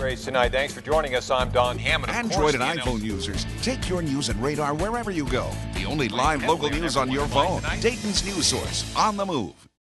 Grace tonight. Thanks for joining us. I'm Don Hammond. Android course, and iPhone iPhone users, take your news and radar wherever you go. The only live local news on your phone. Dayton's News Source on the move.